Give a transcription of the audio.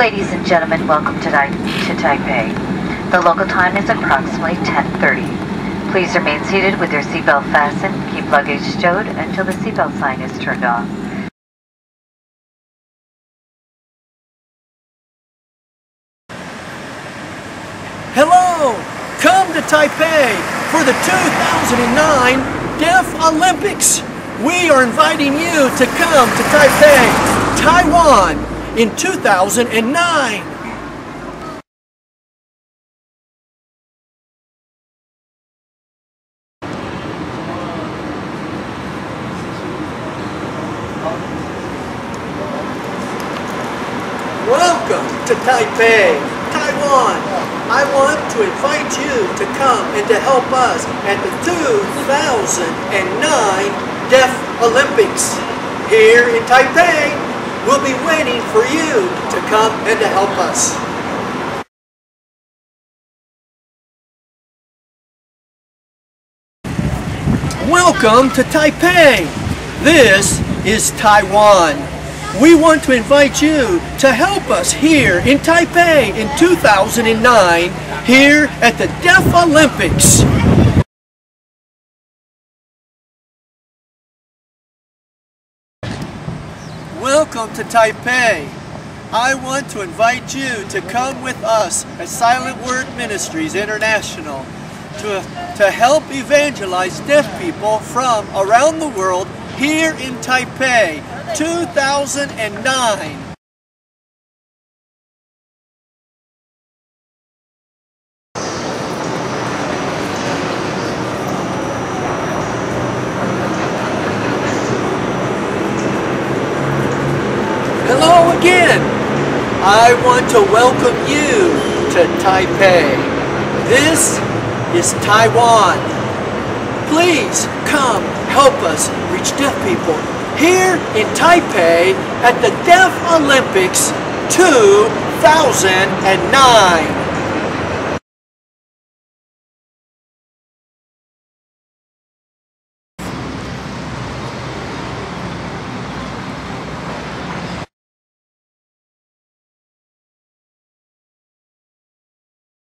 Ladies and gentlemen, welcome to, to Taipei. The local time is approximately 10.30. Please remain seated with your seatbelt fastened. Keep luggage stowed until the seatbelt sign is turned off. Hello! Come to Taipei for the 2009 Deaf Olympics. We are inviting you to come to Taipei, Taiwan in 2009. Welcome to Taipei, Taiwan. I want to invite you to come and to help us at the 2009 Deaf Olympics here in Taipei. We'll be waiting for you to come and to help us. Welcome to Taipei. This is Taiwan. We want to invite you to help us here in Taipei in 2009 here at the Deaf Olympics. Welcome to Taipei. I want to invite you to come with us at Silent Word Ministries International to, to help evangelize deaf people from around the world here in Taipei 2009. Hello again. I want to welcome you to Taipei. This is Taiwan. Please come help us reach deaf people here in Taipei at the Deaf Olympics 2009.